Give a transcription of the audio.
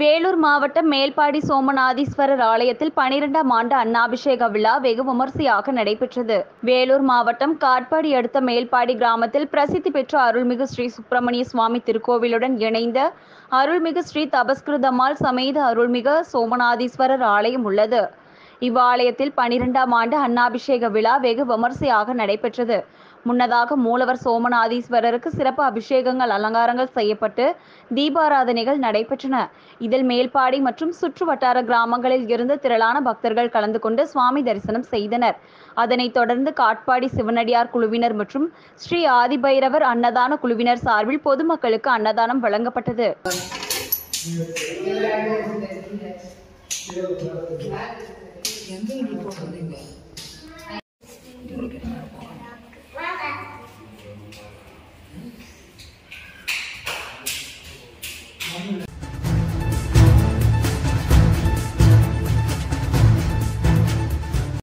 வேலூர் மாவட்டம் மேல்பாடி சோமநாதீஸ்வரர் ஆலயத்தில் பனிரெண்டாம் ஆண்டு அன்னாபிஷேக விழா வெகு விமர்சையாக நடைபெற்றது. வேலூர் மாவட்டம் காட்பாடி அடுத்த மேல்பாடி கிராமத்தில் பிரசித்தி பெற்ற அருள்மிகு ஸ்ரீ சுப்பிரமணிய சுவாமி திருக்கோவிலுடன் இணைந்த அருள்மிகு ஸ்ரீ தபஸ்கிருதம்மாள் சமேத அருள்மிகு சோமநாதீஸ்வரர் ஆலயம் உள்ளது. இவ்வாலயத்தில் பனிரெண்டாம் ஆண்டு அன்னாபிஷேக விழா வெகு விமர்சையாக நடைபெற்றது. முன்னதாக மூலவர் சோமநாதீஸ்வரருக்கு சிறப்பு அபிஷேகங்கள் அலங்காரங்கள் செய்யப்பட்டு தீபாராதனைகள் நடைபெற்றன. இதில் மேல்பாடி மற்றும் சுற்று வட்டார கிராமங்களில் இருந்து திரளான பக்தர்கள் கலந்து கொண்டு சுவாமி தரிசனம் செய்தனர். அதனைத் தொடர்ந்து காட்பாடி சிவனடியார் குழுவினர் மற்றும் ஸ்ரீ ஆதிபைரவர் அன்னதான குழுவினர் சார்பில் பொதுமக்களுக்கு அன்னதானம் வழங்கப்பட்டது. எந்த Amen.